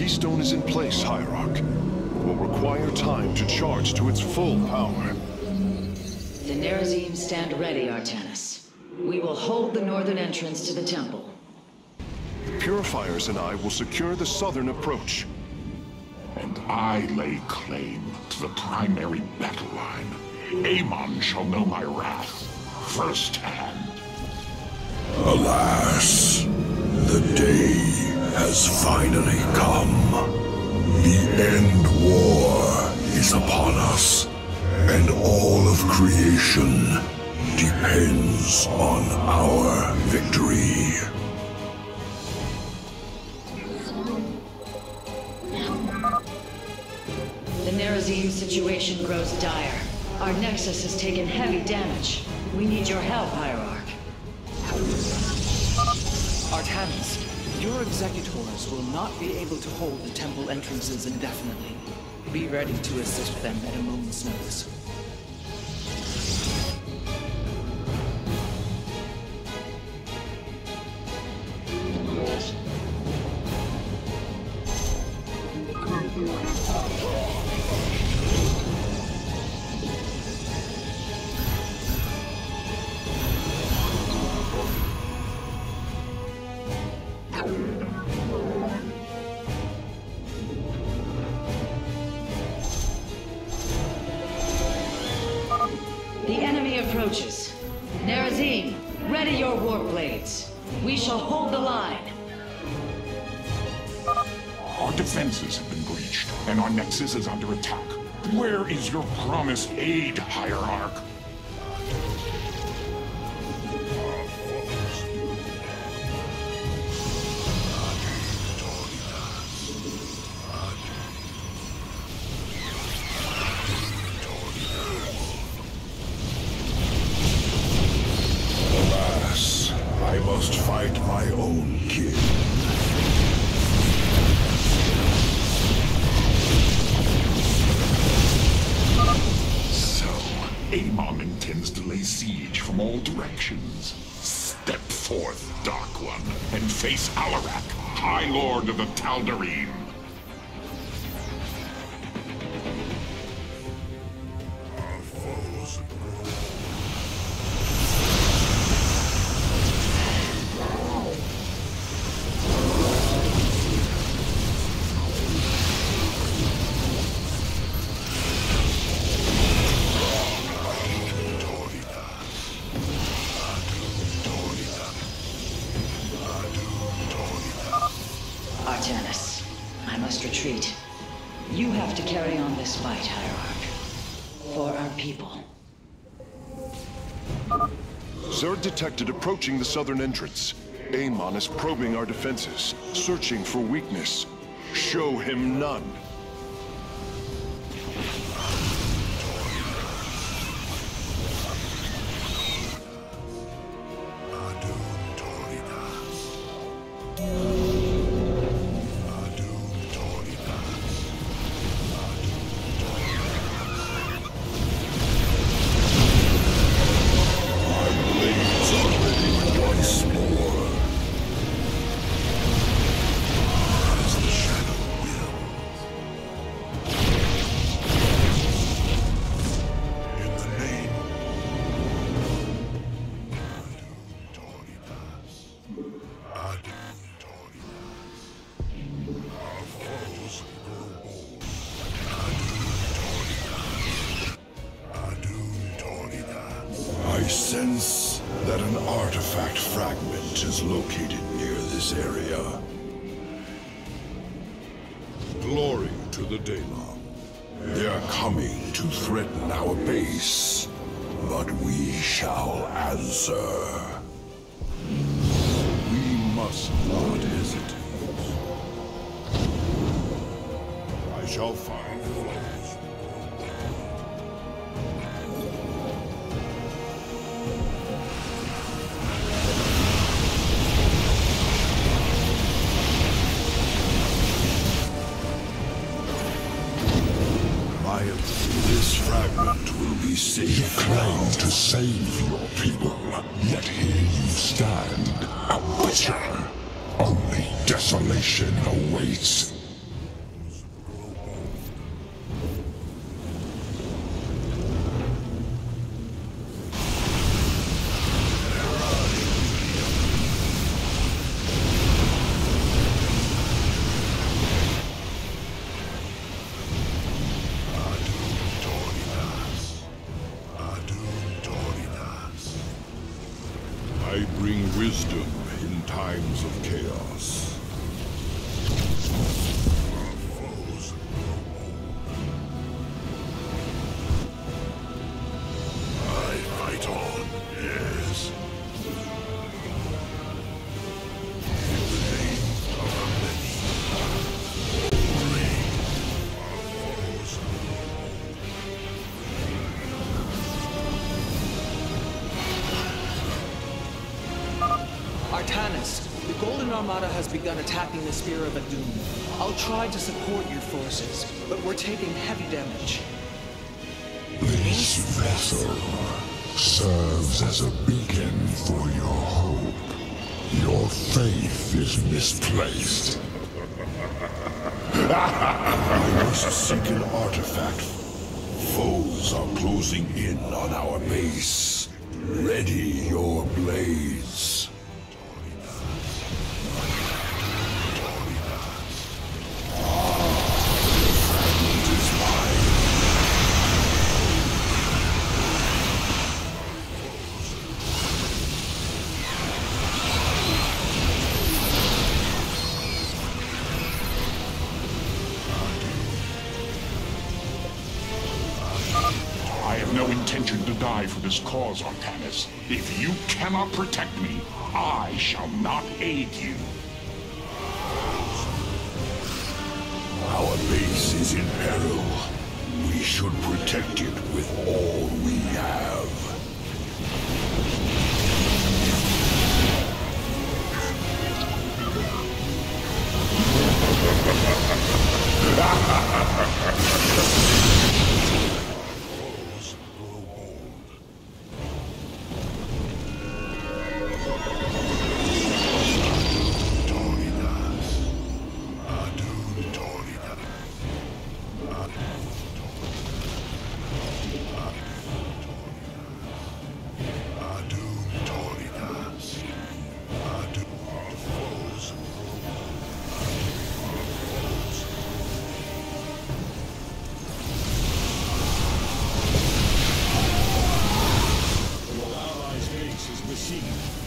keystone is in place, Hierarch. It will require time to charge to its full power. The Nerazim stand ready, Artanis. We will hold the northern entrance to the temple. The Purifiers and I will secure the southern approach. And I lay claim to the primary battle line. Amon shall know my wrath firsthand. Alas, the day has finally come. The end war is upon us, and all of creation depends on our victory. The Nerazim situation grows dire. Our Nexus has taken heavy damage. We need your help, Hierarch. Artanis, your executors will not be able to hold the temple entrances indefinitely. Be ready to assist them at a moment's notice. Nexus is under attack. Where is your promised aid, Hierarch? Alas, I must fight my own kin. Siege from all directions. Step forth, Dark One, and face Alarak, High Lord of the Tal'Darim. Must retreat. You have to carry on this fight, Hierarch. For our people. Zerg detected approaching the southern entrance. Amon is probing our defenses, searching for weakness. Show him none. Safe. You claim to save your people, yet here you stand, a witcher. Only desolation awaits. I bring wisdom in times of chaos. The Spear of Adun. I'll try to support your forces, but we're taking heavy damage. This vessel serves as a beacon for your hope. Your faith is misplaced. I must seek an artifact. Foes are closing in on our base. Ready your blades. Protect it with all we have. I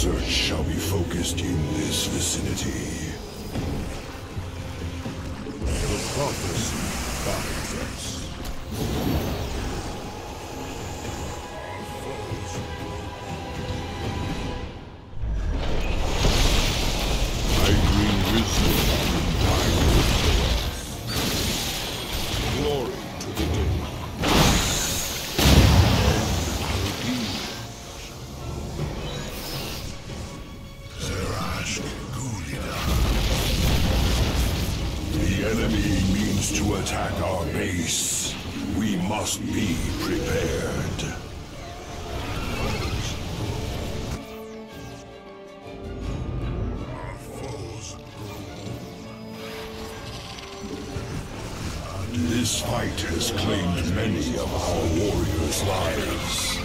search shall be focused in this vicinity. This fight has claimed many of our warriors' lives.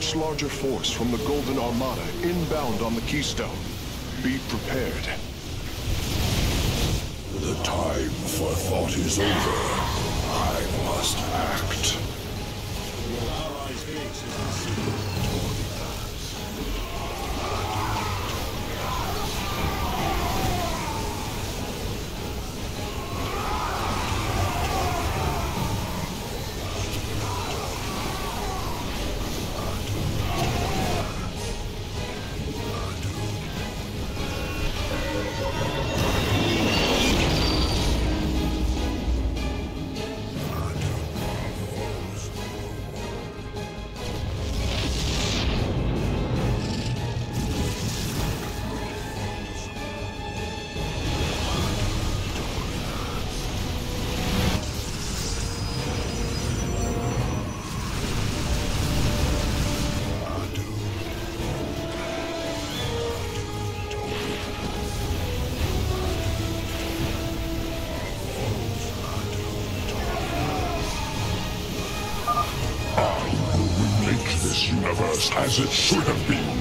Much larger force from the Golden Armada inbound on the Keystone. Be prepared. The time for thought is over. I must act. As it should have been.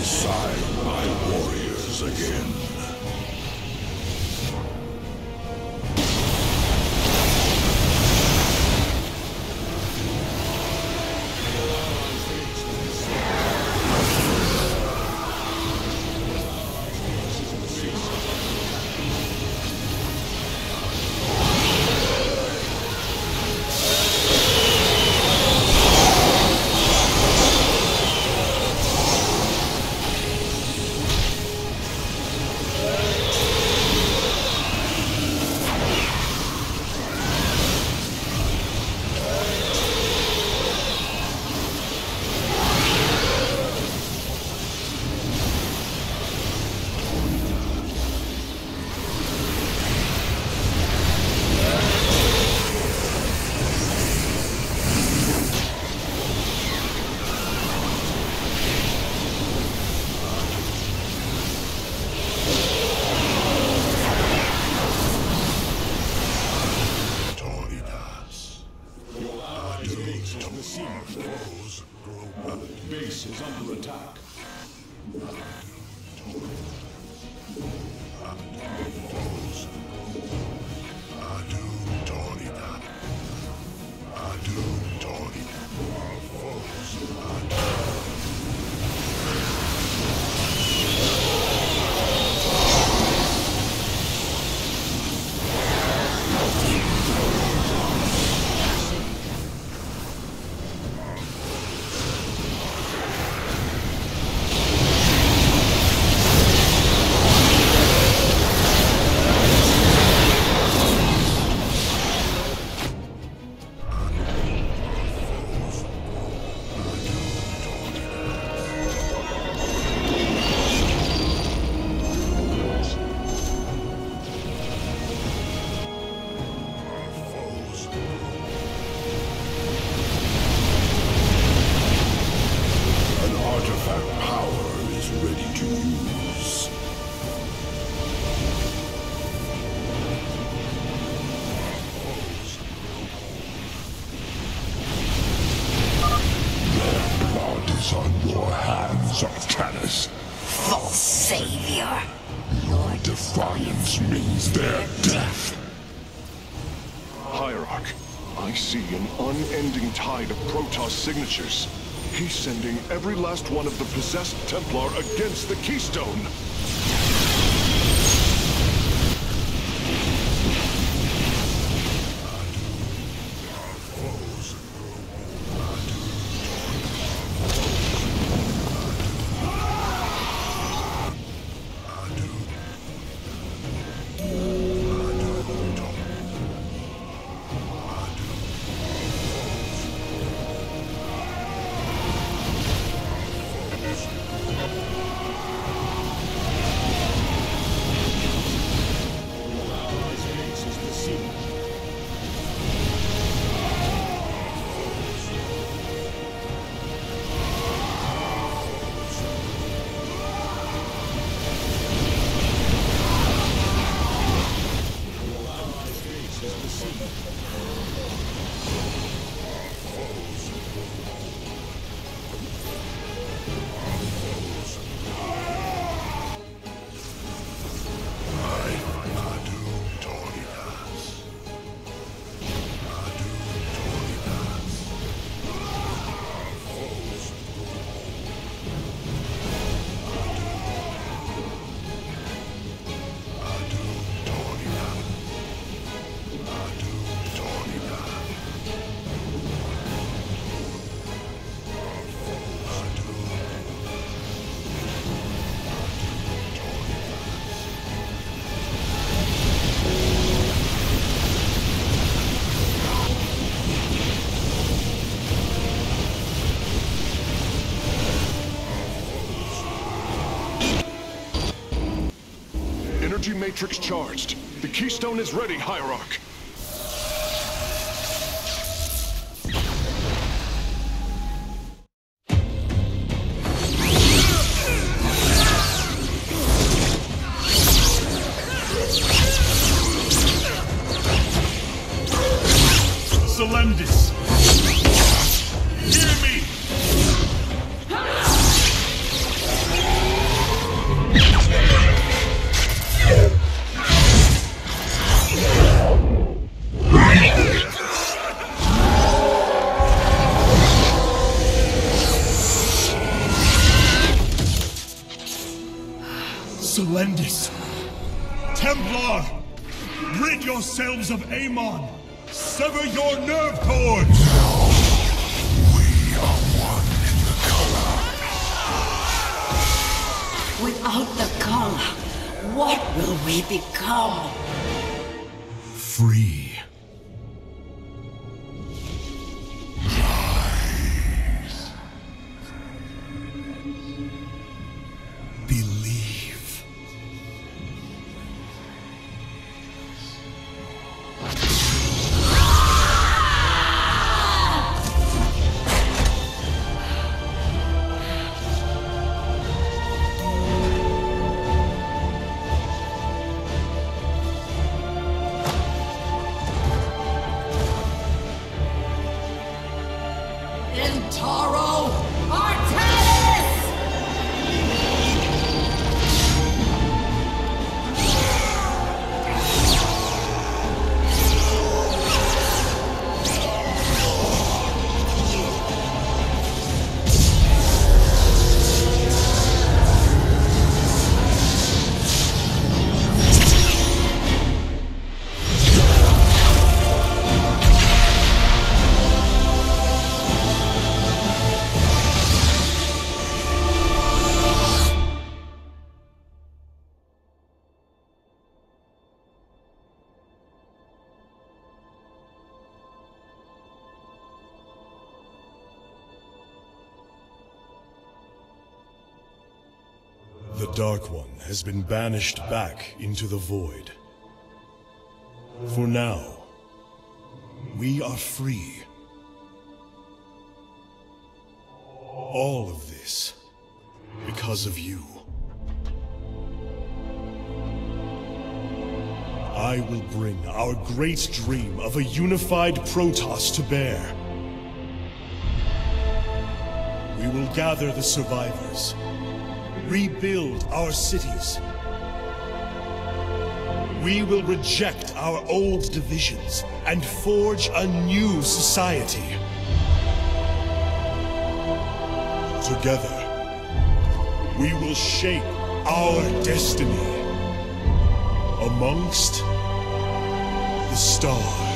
Beside my warriors again. See an unending tide of Protoss signatures. He's sending every last one of the possessed Templar against the Keystone. Energy matrix charged. The Keystone is ready, Hierarch. Of Amon! Sever your nerve cords! We are one in the Khala. Without the Khala, what will we become? Dark One has been banished back into the Void. For now, we are free. All of this because of you. I will bring our great dream of a unified Protoss to bear. We will gather the survivors, rebuild our cities. We will reject our old divisions and forge a new society. Together, we will shape our destiny amongst the stars.